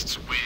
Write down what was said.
Terrorists win.